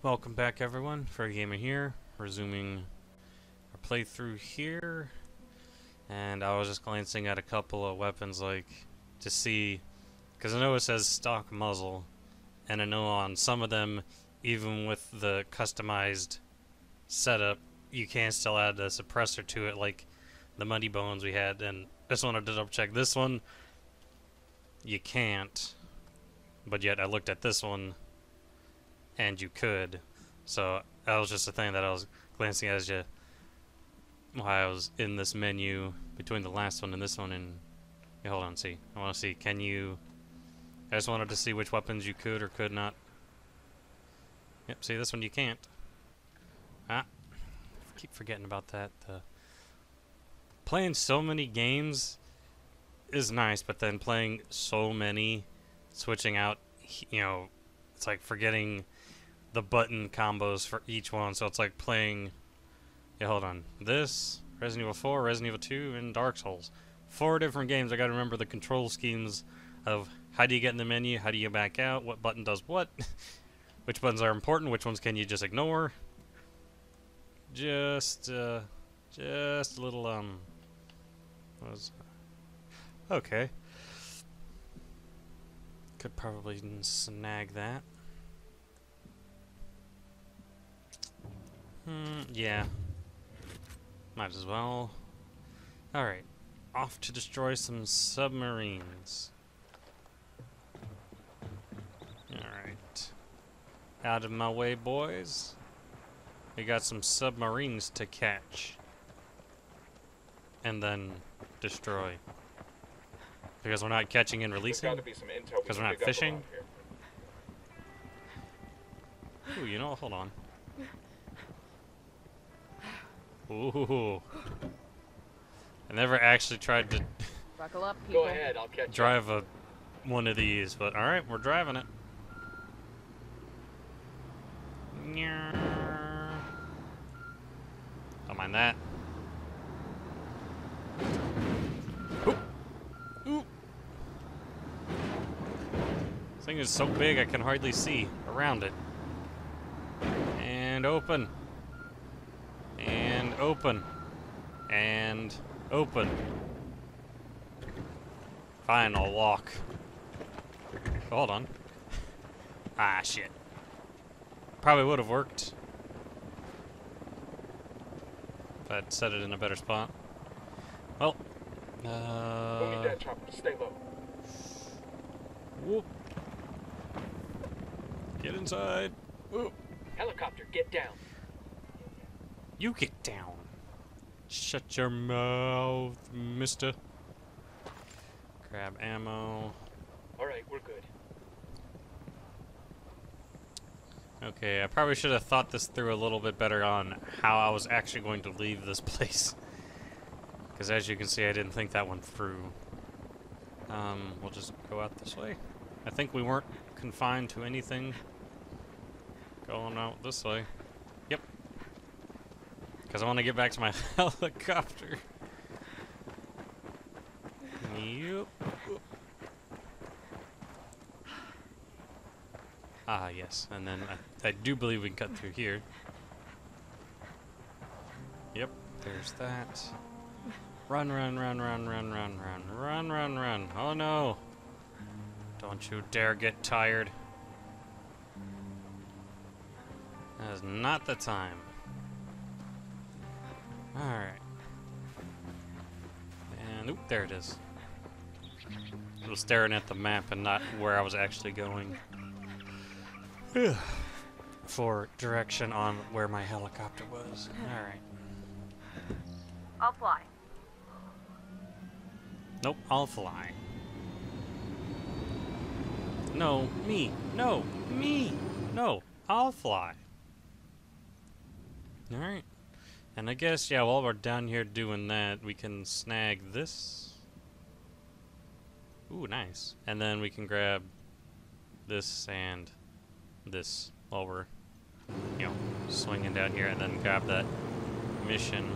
Welcome back everyone, Furry Gamer here, resuming our playthrough here. And I was just glancing at a couple of weapons like to see because I know it says stock muzzle and I know on some of them even with the customized setup you can still add a suppressor to it like the muddy bones we had. And I just wanted to double check this one. You can't. But yet I looked at this one and you could. So that was just a thing that I was glancing at as you while I was in this menu between the last one and this one and yeah, hold on, see. I wanna see, can you I just wanted to see which weapons you could or could not. Yep, see this one you can't. Ah keep forgetting about that. Uh, playing so many games is nice, but then playing so many switching out you know it's like forgetting the button combos for each one. So it's like playing. Yeah, hold on. This Resident Evil 4, Resident Evil 2, and Dark Souls. Four different games. I got to remember the control schemes of how do you get in the menu, how do you back out, what button does what, which buttons are important, which ones can you just ignore. Just, uh, just a little um. Was okay. Could probably snag that. Hmm, yeah. Might as well. Alright. Off to destroy some submarines. Alright. Out of my way, boys. We got some submarines to catch. And then destroy. Because we're not catching and releasing? Because we're not fishing? Ooh, you know, hold on. Ooh. I never actually tried to Buckle up, people. Go ahead, I'll catch drive a one of these, but alright, we're driving it. Don't mind that. Oop. Oop. This thing is so big I can hardly see around it. And open open. And open. Fine, I'll walk. Hold on. Ah, shit. Probably would have worked. If I'd set it in a better spot. Well. Uh, that chopper. Stay low. Whoop. Get inside. Whoop. Helicopter, get down. You get down. Shut your mouth, mister. Grab ammo. Alright, we're good. Okay, I probably should have thought this through a little bit better on how I was actually going to leave this place. Because as you can see, I didn't think that one through. Um, we'll just go out this way. I think we weren't confined to anything going out this way. Because I want to get back to my helicopter. Yep. Ah, yes. And then I, I do believe we can cut through here. Yep, there's that. Run, run, run, run, run, run, run, run, run, run. Oh no! Don't you dare get tired. That is not the time. Alright. And, oop, there it is. I was staring at the map and not where I was actually going. For direction on where my helicopter was. Alright. I'll fly. Nope, I'll fly. No, me. No, me. No, I'll fly. Alright. And I guess, yeah, while we're down here doing that, we can snag this. Ooh, nice. And then we can grab this and this while we're, you know, swinging down here, and then grab that mission.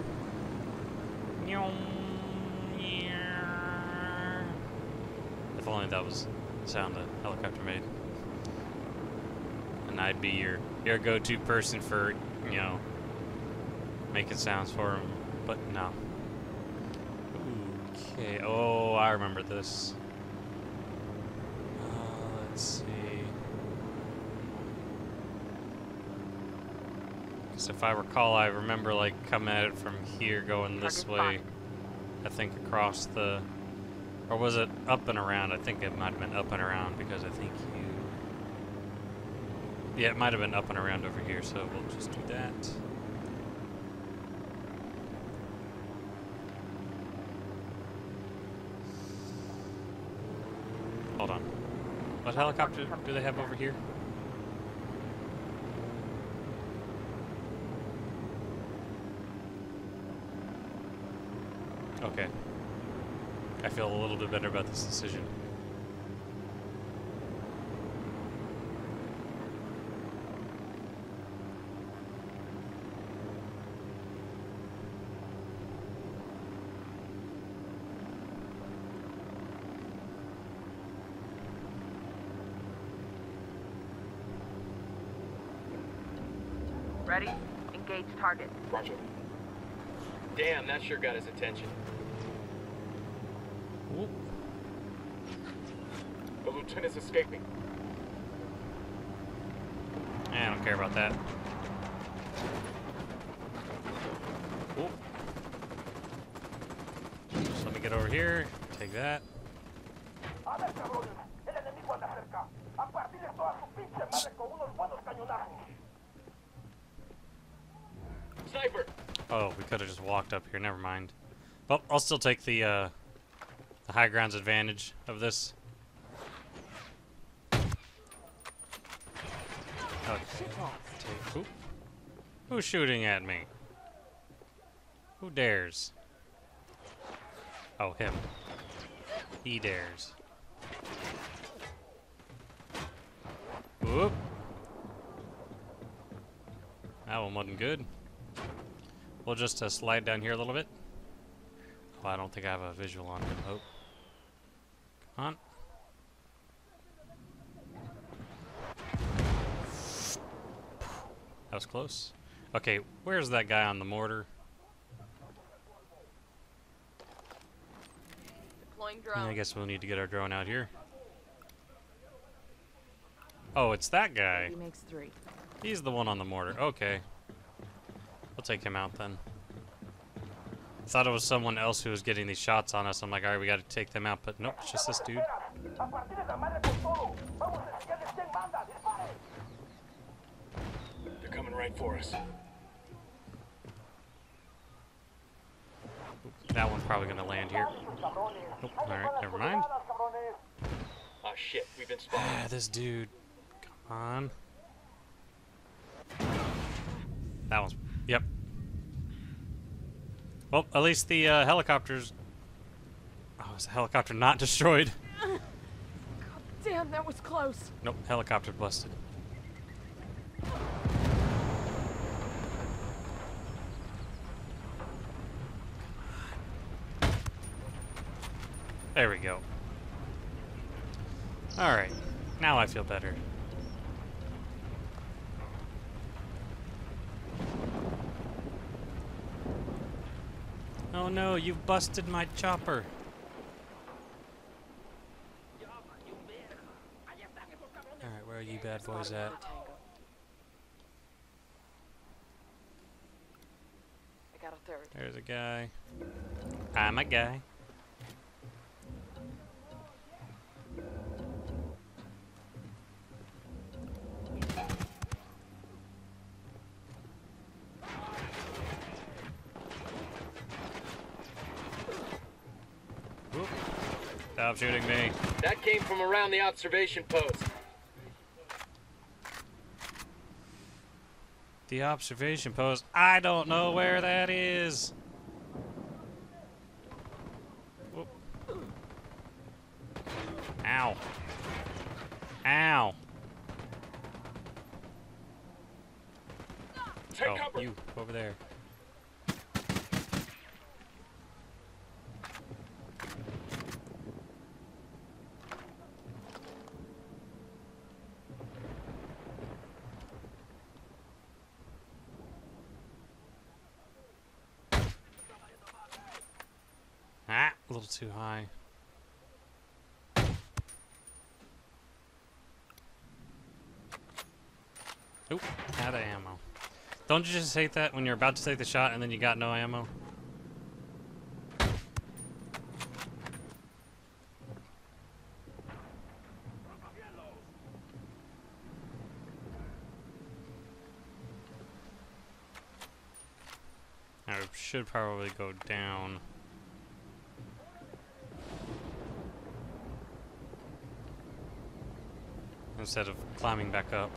If only that was the sound the helicopter made. And I'd be your your go-to person for you know making sounds for him, but no. Okay. Oh, I remember this. Uh, let's see. Because if I recall, I remember like coming at it from here, going this way. I think across the, or was it up and around? I think it might have been up and around because I think you. Yeah, it might have been up and around over here, so we'll just do that. Hold on. What helicopter do they have over here? Okay. I feel a little bit better about this decision. Ready? Engage target. Roger. Damn, that sure got his attention. Ooh. The lieutenant's escaping. Yeah, I don't care about that. Ooh. Just let me get over here. Take that. Oh, we could have just walked up here. Never mind. Well, I'll still take the uh, the high ground's advantage of this. Okay. Who's shooting at me? Who dares? Oh, him. He dares. Whoop. That one wasn't good. We'll just uh, slide down here a little bit. Oh, I don't think I have a visual on him. Oh. Come on. That was close. Okay, where's that guy on the mortar? Deploying drone. I guess we'll need to get our drone out here. Oh, it's that guy. He makes three. He's the one on the mortar. Okay. We'll take him out then. I thought it was someone else who was getting these shots on us. I'm like, alright, we gotta take them out, but nope, it's just this dude. A partirle la madre con todo. Vamos a enseñarles quién manda. Dispare. They're coming right for us. That one's probably gonna land here. Nope, alright, never mind. Ah, shit, we've been spotted. This dude. Come on. That one's. Yep. Well, at least the uh, helicopter's. Oh, is the helicopter not destroyed? God Damn, that was close. Nope, helicopter busted. There we go. Alright, now I feel better. Oh no, you've busted my chopper. Alright, where are you bad boys at? I got a third. There's a guy. I'm a guy. Stop shooting me. That came from around the observation post. The observation post. I don't know where that is. Whoop. Ow. Ow. Take oh, cover! you over there. A little too high. Oop, out of ammo. Don't you just hate that when you're about to take the shot and then you got no ammo? I should probably go down. Instead of climbing back up.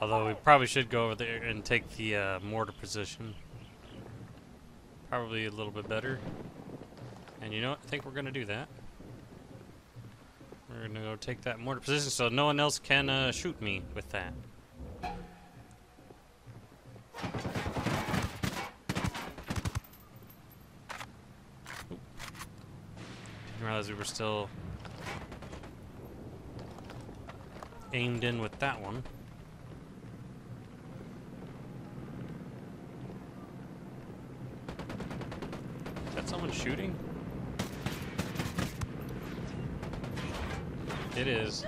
Although we probably should go over there and take the uh, mortar position. Probably a little bit better. And you know what? I think we're going to do that. We're going to go take that mortar position so no one else can uh, shoot me with that. Realize we were still aimed in with that one. Is that someone shooting? It is.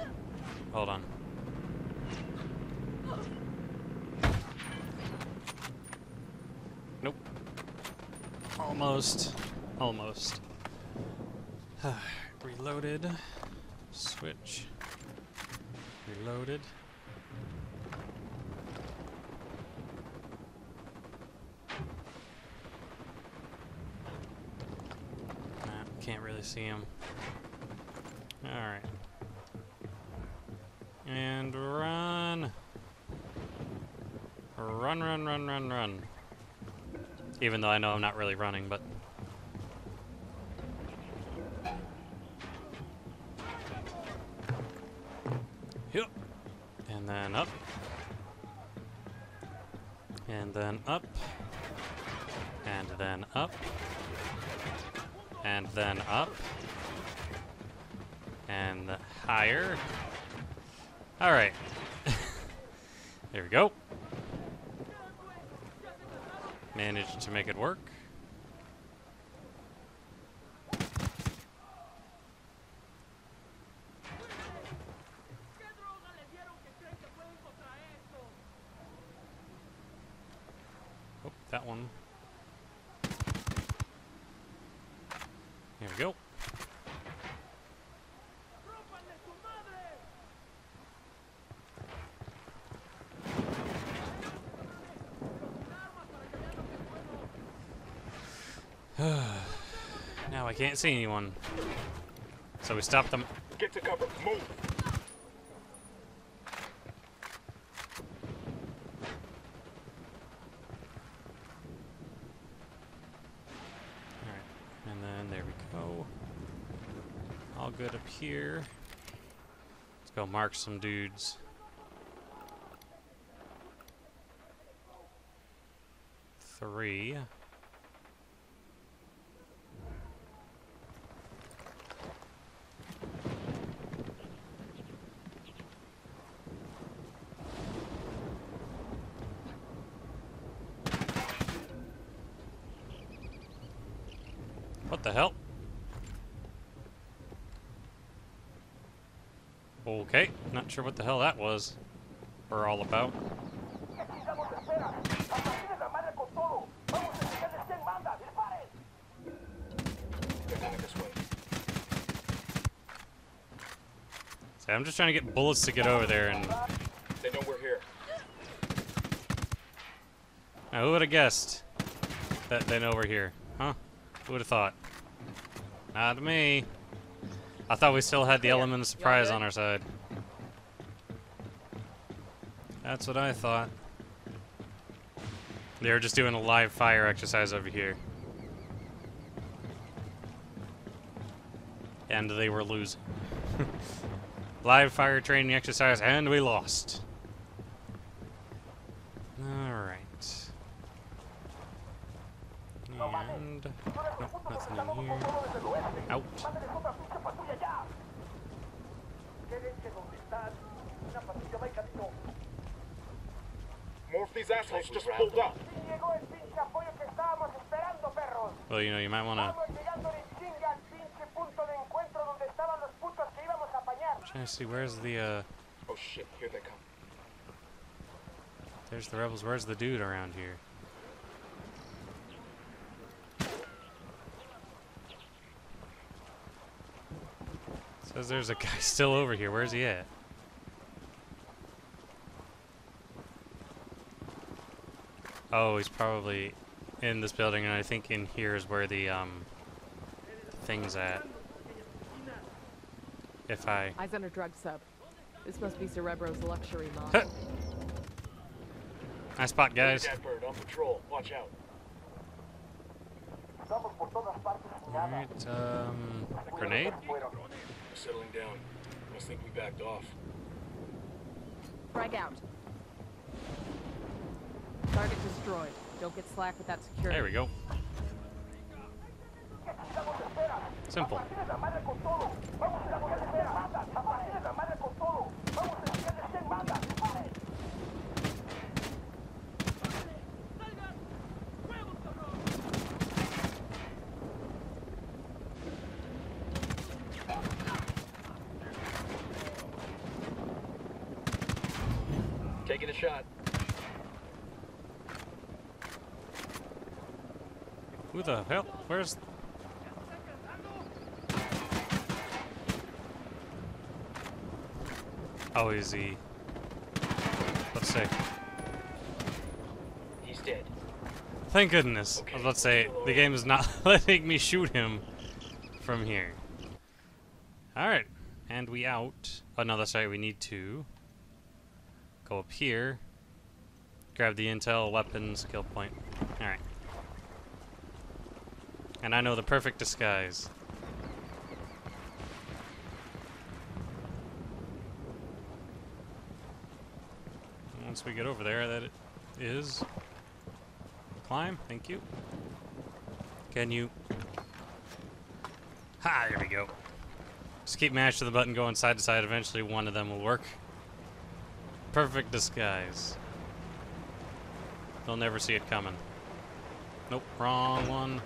Hold on. Nope. Almost. Almost. Reloaded. Switch. Reloaded. Nah, can't really see him. Alright. And run! Run, run, run, run, run. Even though I know I'm not really running, but... Yep. And then up. And then up. And then up. And then up. And higher. Alright. there we go. Managed to make it work. Oh, that one. There we go. now I can't see anyone. So we stop them. Get to cover. Move. Alright, and then there we go. All good up here. Let's go mark some dudes. Three. What the hell? Okay, not sure what the hell that was. Or all about. ¿Qué chingados esperas? A partir de la madre con todo. Vamos a enseñarles quién manda. ¡Disparen! They're going this way. See, I'm just trying to get bullets to get over there, and They know we're here. now, who would have guessed that they know we're here? Huh? Who would have thought? Not me. I thought we still had the element of surprise on our side. That's what I thought. They were just doing a live fire exercise over here. And they were losing. live fire training exercise, and we lost. Alright. And. Nope, nothing in here. Out. These assholes just pulled up. Sí llegó el pinche apoyo que estábamos esperando, perros. Well, you know, you might want to. Estamos llegando en chinga al pinche punto de encuentro donde estaban los putos que íbamos a apañar. Trying to see where's the uh. Oh shit, here they come. There's the rebels. Where's the dude around here? Says there's a guy still over here. Where's he at? Oh, he's probably in this building, and I think in here is where the um thing's at. If I Eyes on a drug sub. This must be Cerebro's luxury Huh. model. nice spot, guys. That bird on patrol. Watch out. Estamos por todas partes sin nada. Alright, um, grenade. Settling down. Must think we backed off. Frag out. Target destroyed. Don't get slack with that security. There we go. Necesitamos espera. Simple. Tienes la madre Who the hell? Where's... How is he... Let's say. He's dead. Thank goodness. About to say, the game is not letting me shoot him from here. Alright. And we out. Oh, no, that's right. We need to go up here. Grab the intel, weapons, kill point. And I know the perfect disguise. Once we get over there, that it is. Climb, thank you. Can you? Ha, there we go. Just keep mashing the button going side to side. Eventually, one of them will work. Perfect disguise. They'll never see it coming. Nope, wrong one.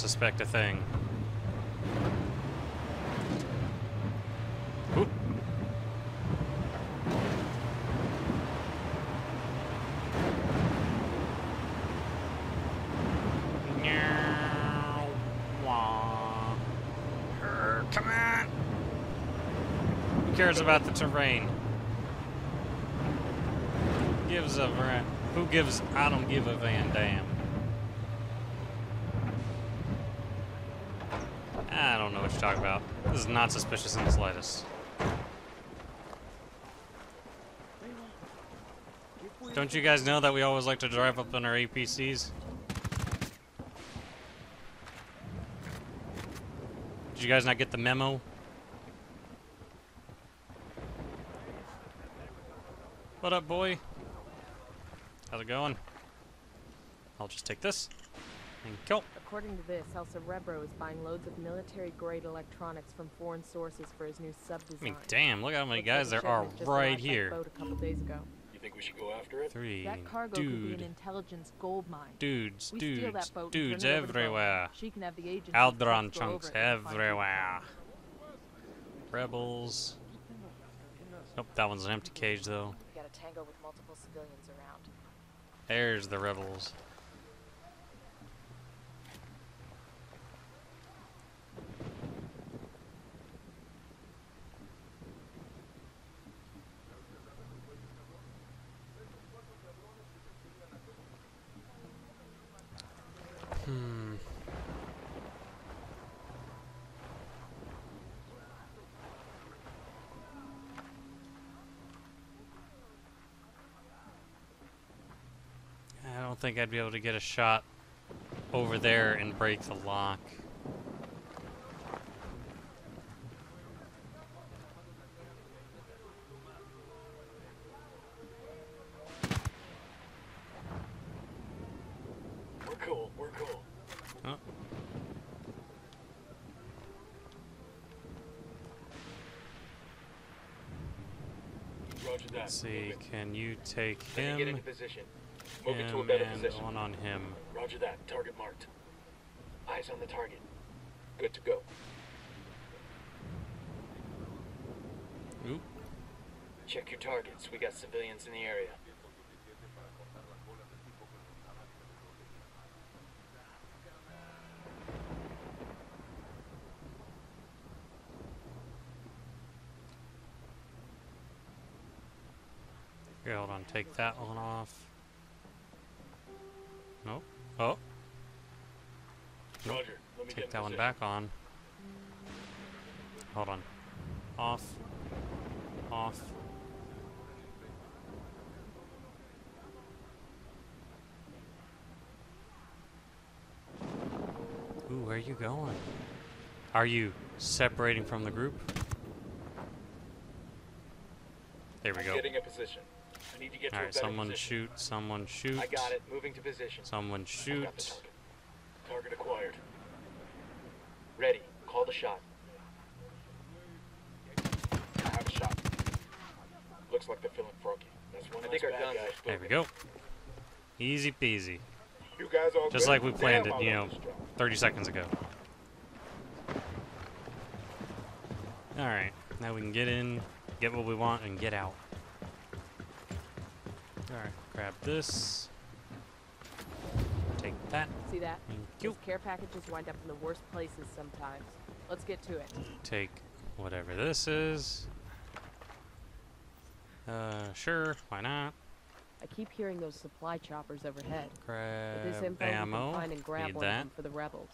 Suspect a thing. Who cares about the terrain? Gives a. Who gives? I don't give a van damn. Don't know what you're talking about. This is not suspicious in the slightest. Don't you guys know that we always like to drive up in our APCs? Did you guys not get the memo? What up, boy? How's it going? I'll just take this. Thank you. According to this, El Cerebro is buying loads of military-grade electronics from foreign sources for his new sub-design. I mean, damn, look how many guys there are right here. boat a couple days ago. You think we should go after it? Three. That cargo could be an intelligence gold mine. Dudes, We steal dudes, that boat dudes turn it over to Bo. everywhere. She can have the agents. Aldron chunks everywhere. Rebels. Nope, that one's an empty cage though. Got a tango with multiple civilians around. There's the rebels. I don't think I'd be able to get a shot over there and break the lock. We're cool. We're cool. Oh. Roger that. Let's see, Moving. Can you take me get him, into position. Moving to a better and position. one on him? Roger that. Target marked. Eyes on the target. Good to go. Oop. Check your targets. We got civilians in the area. Here, hold on, take that one off. Nope. Oh, Nope. Roger. Let me take that one back on. Hold on. Off. Off. Ooh, where are you going? Are you separating from the group? There we go. Getting a position. I need to get to a Alright, someone position. shoot, someone shoot. I got it. Moving to position. Someone I've got the shoot. target. Target acquired. Ready. Call the shot. I have a shot. Looks like they're feeling froggy. That's one I think our guns are There we go. Easy peasy. You guys all Just good? like we planned Damn, it, you know, 30 seconds ago. Alright, now we can get in, get what we want, and get out. Alright, grab this. Take that. See that? Thank you. Care packages wind up in the worst places sometimes. Let's get to it. Take whatever this is. Uh, sure, why not? I keep hearing those supply choppers overhead. With Grab this info, we ammo. can find and grab Need one that. for the rebels.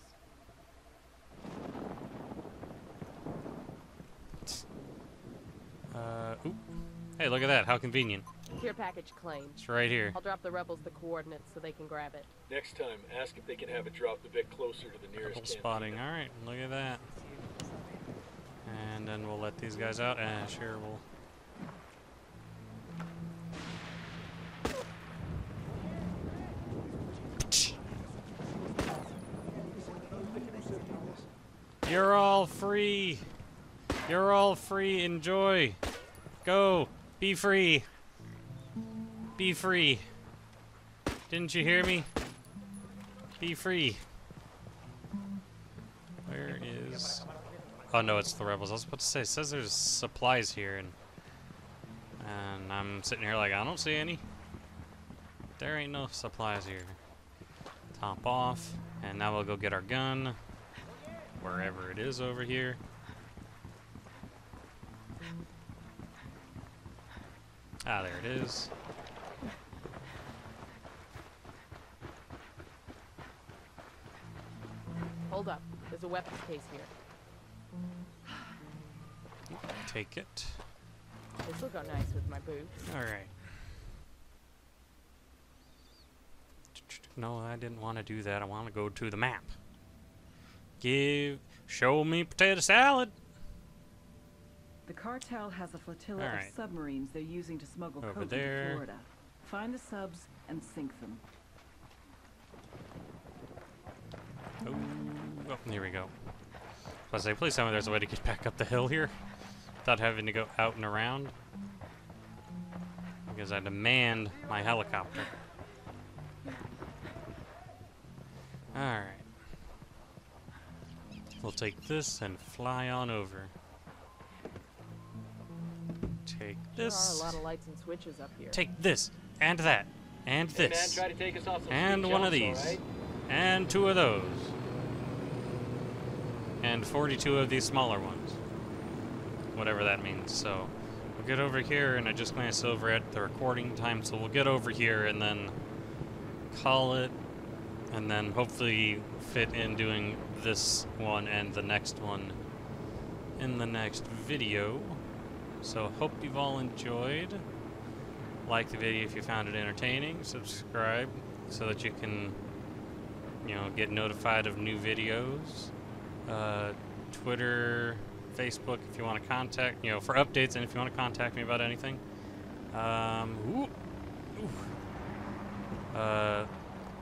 Uh, oop. Hey, look at that. How convenient. Care package claimed. It's right here. I'll drop the rebels the coordinates so they can grab it. Next time, ask if they can have it dropped a bit closer to the nearest Couple cantina. spotting. All right, look at that. And then we'll let these guys out. And sure, we'll. You're all free. You're all free. Enjoy. Go. Be free. Be free. Didn't you hear me? Be free. Where is? Oh no, it's the rebels. I was about to say. It says there's supplies here, and and I'm sitting here like I don't see any. There ain't no supplies here. Top off, and now we'll go get our gun, wherever it is over here. Ah, there it is. Hold up. There's a weapons case here. Take it. This will go nice with my boots. All right. No, I didn't want to do that. I want to go to the map. Give, show me potato salad. The cartel has a flotilla Alright. of submarines they're using to smuggle Over coke there. into Florida. Find the subs and sink them. Oh, here we go. I was say, please tell me there's a way to get back up the hill here without having to go out and around. Because I demand my helicopter. Alright. We'll take this and fly on over. Take this. There are this. a lot of lights and switches up here. Take this, and that, and Hey, man, this, try to take us off and one of these, alright? and two of those, and 42 of these smaller ones. Whatever that means. So, we'll get over here, and I just glanced over at the recording time, so we'll get over here and then call it, and then hopefully fit in doing this one and the next one in the next video. So, hope you've all enjoyed. Like the video if you found it entertaining. Subscribe so that you can, you know, get notified of new videos. Uh, Twitter, Facebook if you want to contact, you know, for updates and if you want to contact me about anything. Um, ooh, ooh. Uh,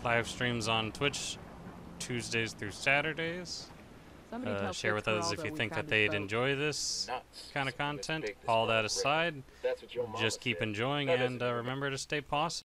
live streams on Twitch Tuesdays through Saturdays. Somebody Uh, share with Fitzgerald us if you think that they'd enjoy this Nuts. kind of content. All that aside, That's what your mama just keep enjoying and uh, remember to stay positive.